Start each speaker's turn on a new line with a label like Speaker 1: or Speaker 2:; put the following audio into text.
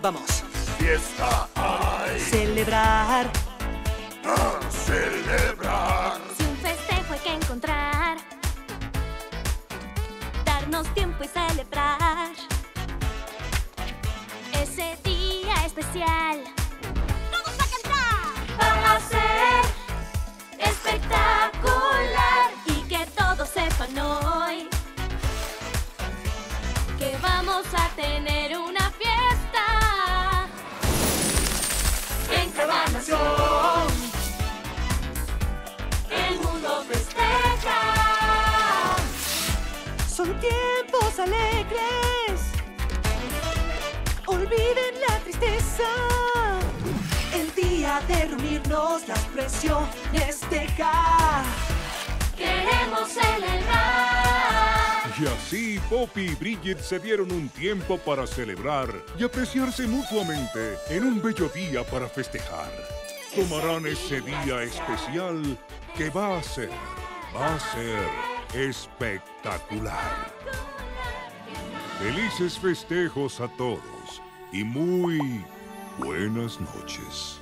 Speaker 1: Vamos.
Speaker 2: Fiesta hay.
Speaker 1: Celebrar.
Speaker 2: A celebrar.
Speaker 3: Si un festejo hay que encontrar, darnos tiempo y celebrar ese día especial. Vamos a tener una fiesta en cada nación. El mundo festeja.
Speaker 1: Son tiempos alegres. Olviden la tristeza. El día de reunirnos, las presiones dejar.
Speaker 3: Queremos.
Speaker 4: Y así Poppy y Bridget se dieron un tiempo para celebrar y apreciarse mutuamente en un bello día para festejar. Tomarán ese día especial que va a ser, va a ser espectacular. Felices festejos a todos y muy buenas noches.